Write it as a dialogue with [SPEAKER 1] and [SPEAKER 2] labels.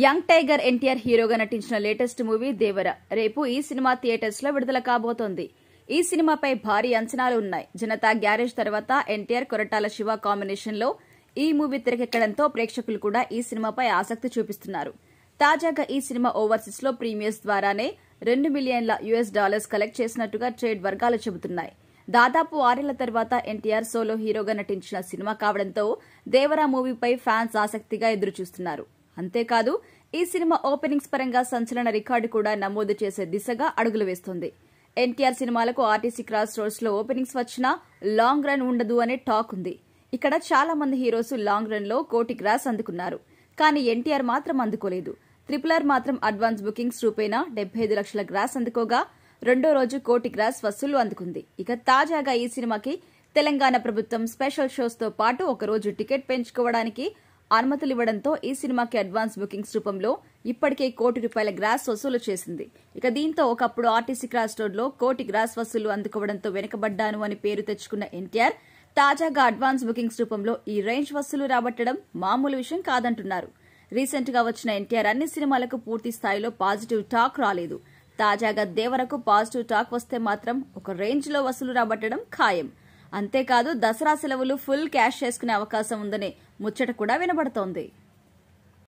[SPEAKER 1] Young tiger NTR హీరోగా నటించిన latest movie దేవర. రేపు ఈ సినిమా థియేటర్స్లో విడుదల కాబోతోంది. ఈ సినిమాపై భారీ అంచనాలు ఉన్నాయి. జనతా గ్యారేజ్ తర్వాత ఎన్టీఆర్ కొరటాల శివ కాంబినేషన్లో ఈ మూవీ తెరకెక్కడంతో ప్రేక్షకులు కూడా ఈ సినిమాపై ఆసక్తి చూపిస్తున్నారు. తాజాగా ఈ సినిమా ఓవర్సీస్లో ప్రీమియర్స్ ద్వారానే రెండు మిలియన్ల యుఎస్ డాలర్స్ కలెక్ట్ చేసినట్టుగా ట్రేడ్ వర్గాలు చెబుతున్నాయి. దాదాపు ఆరేళ్ళ తర్వాత ఎన్టీఆర్ సోలో హీరోగా నటించిన సినిమా కావడంతో దేవరా మూవీపై ఫ్యాన్స్ ఆసక్తిగా ఎదురుచూస్తున్నారు. అంతేకాదు ఈ సినిమా ఓపెనింగ్స్ పరంగా సంచలన రికార్డు కూడా నమోదు చేసే దిశగా అడుగులు వేస్తోంది. ఎన్టీఆర్ సినిమాలకు ఆర్టీసీ క్రాస్ రోడ్స్లో ఓపెనింగ్స్ వచ్చినా లాంగ్ రన్ ఉండదు అనే టాక్ ఉంది. ఇక్కడ చాలా మంది హీరోస్ లాంగ్ రన్లో కోటి గ్రాస్ అందుకున్నారు. కానీ ఎన్టీఆర్ మాత్రం అందుకోలేదు. ట్రిపుల్ ఆర్ మాత్రం అడ్వాన్స్ బుకింగ్స్ రూపేణా డెబ్బై ఐదు లక్షల గ్రాస్ అందుకోగా రెండో రోజు కోటి గ్రాస్ వసూలు అందుకుంది. ఇక తాజాగా ఈ సినిమాకి తెలంగాణ ప్రభుత్వం స్పెషల్ షోస్తో పాటు ఒక రోజు టికెట్ పెంచుకోవడానికి అనుమతులు ఇవ్వడంతో ఈ సినిమాకి అడ్వాన్స్ బుకింగ్స్ రూపంలో ఇప్పటికే కోటి రూపాయల గ్రాస్ వసూలు చేసింది. ఇక దీంతో ఒకప్పుడు ఆర్టీసీ క్రాస్ రోడ్లో కోటి గ్రాస్ వసూలు అందుకోవడంతో వెనుకబడ్డాను అని పేరు తెచ్చుకున్న ఎన్టీఆర్ తాజాగా అడ్వాన్స్ బుకింగ్స్ రూపంలో ఈ రేంజ్ వసూలు రాబట్టడం మామూలు విషయం కాదంటున్నారు. రీసెంట్గా వచ్చిన ఎన్టీఆర్ అన్ని సినిమాలకు పూర్తి స్థాయిలో పాజిటివ్ టాక్ రాలేదు. తాజాగా దేవరకు పాజిటివ్ టాక్ వస్తే మాత్రం ఒక రేంజ్లో వసూలు రాబట్టడం ఖాయం. అంతేకాదు దసరా సెలవులు ఫుల్ క్యాష్ చేసుకునే అవకాశం ఉందని ముచ్చట కూడా వినబడుతోంది.